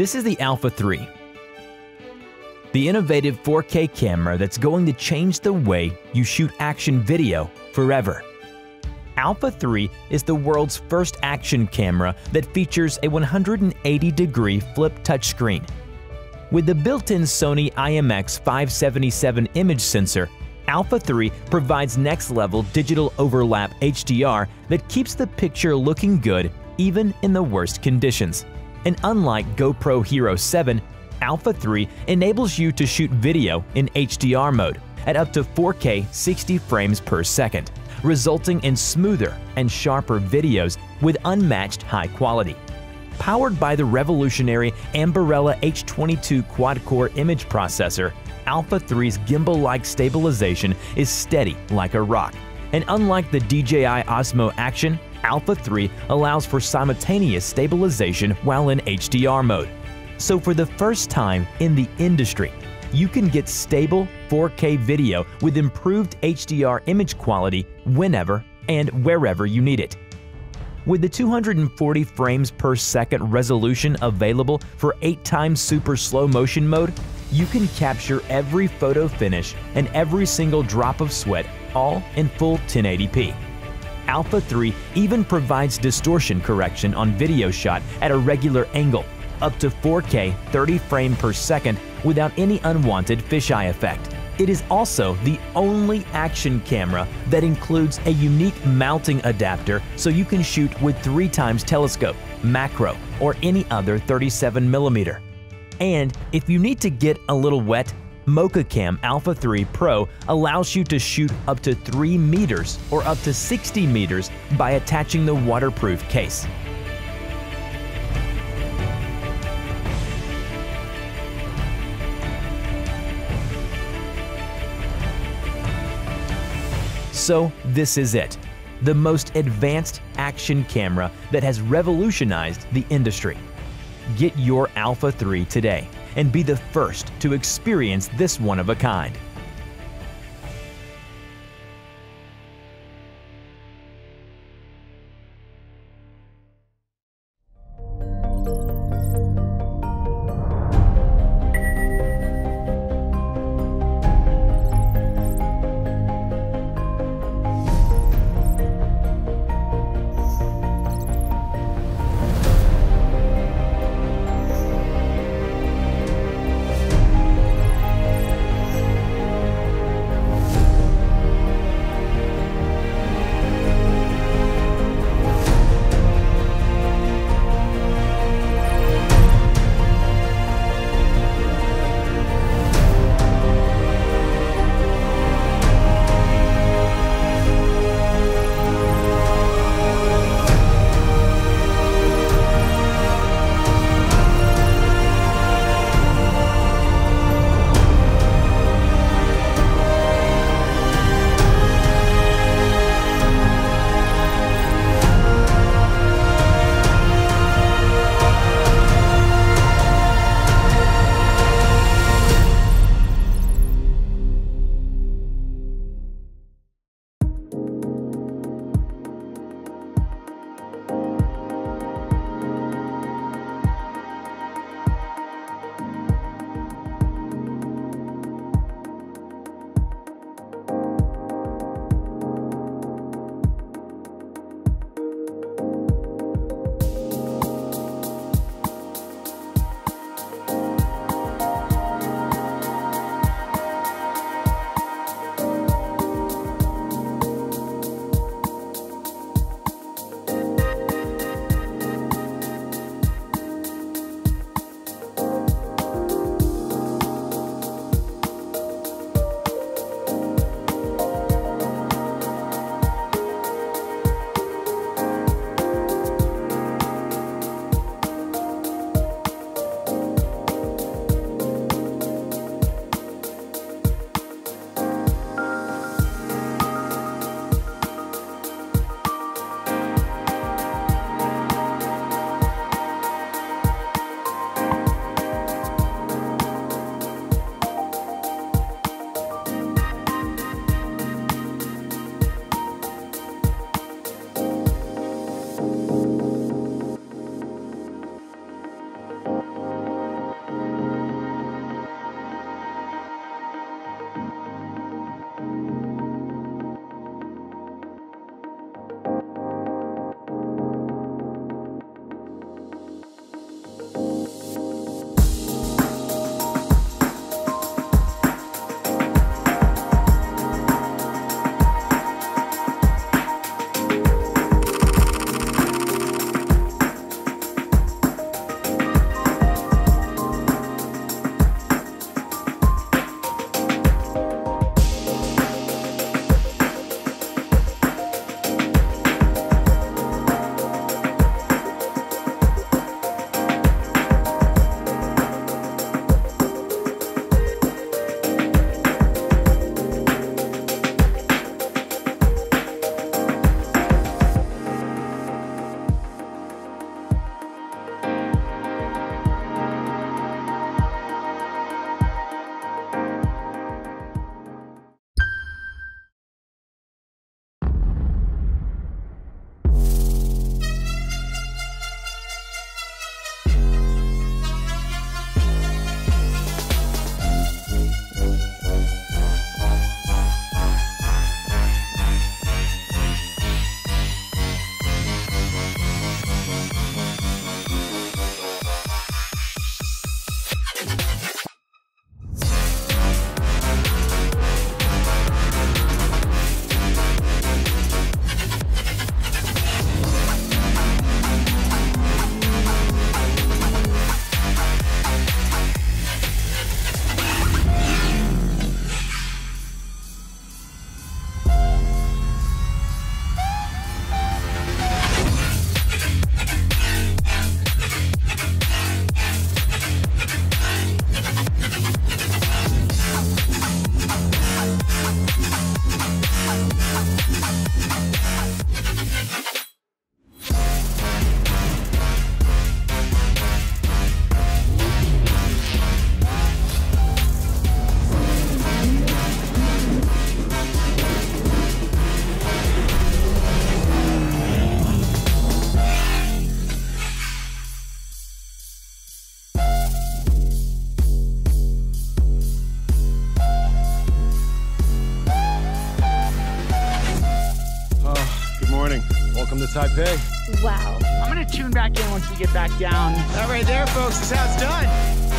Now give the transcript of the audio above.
This is the Alpha 3, the innovative 4K camera that's going to change the way you shoot action video forever. Alpha 3 is the world's first action camera that features a 180 degree flip touchscreen. With the built in Sony IMX 577 image sensor, Alpha 3 provides next level digital overlap HDR that keeps the picture looking good even in the worst conditions. And unlike GoPro Hero 7, Alpha 3 enables you to shoot video in HDR mode at up to 4K 60 frames per second, resulting in smoother and sharper videos with unmatched high quality. Powered by the revolutionary Ambarella H22 quad-core image processor, Alpha 3's gimbal-like stabilization is steady like a rock. And unlike the DJI Osmo Action, Alpha 3 allows for simultaneous stabilization while in HDR mode. So for the first time in the industry, you can get stable 4K video with improved HDR image quality whenever and wherever you need it. With the 240 frames per second resolution available for 8 times super slow motion mode, you can capture every photo finish and every single drop of sweat all in full 1080p. Alpha 3 even provides distortion correction on video shot at a regular angle, up to 4K 30 frame per second without any unwanted fisheye effect. It is also the only action camera that includes a unique mounting adapter so you can shoot with 3 times telescope, macro, or any other 37mm. And if you need to get a little wet, MokaCam Alpha 3 Pro allows you to shoot up to 3 meters or up to 60 meters by attaching the waterproof case. So this is it, the most advanced action camera that has revolutionized the industry. Get your Alpha 3 today and be the first to experience this one of a kind. Taipei. Wow. I'm gonna tune back in once we get back down. That right there, folks, is how it's done.